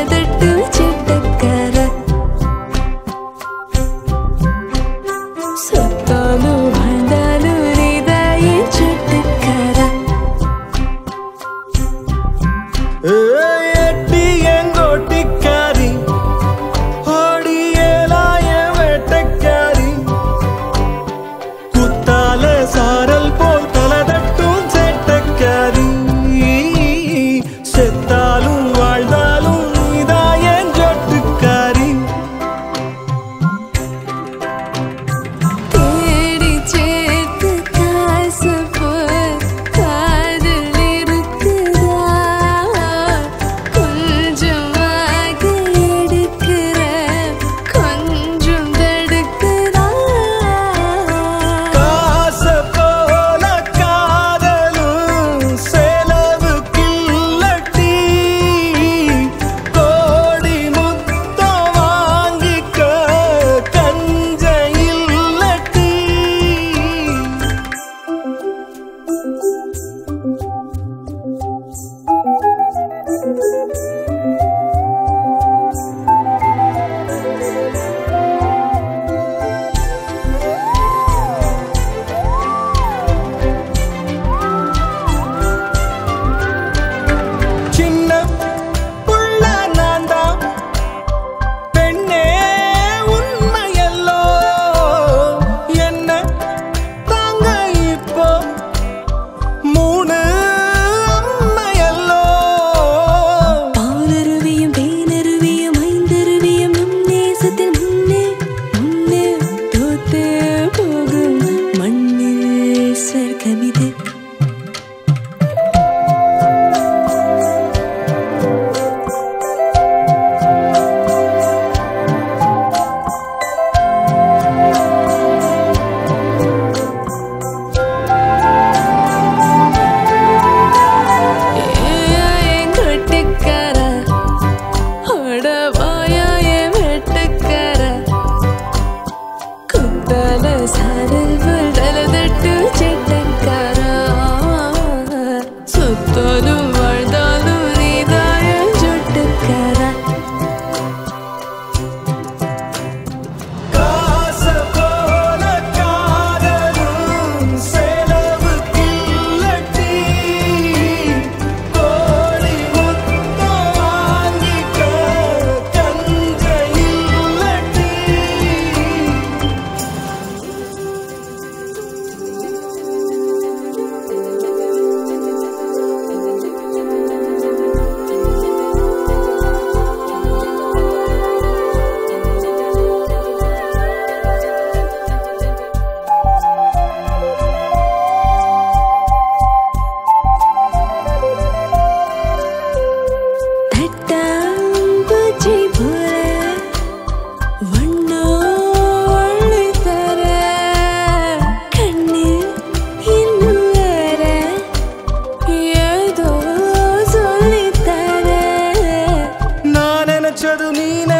மனதிட்டு حين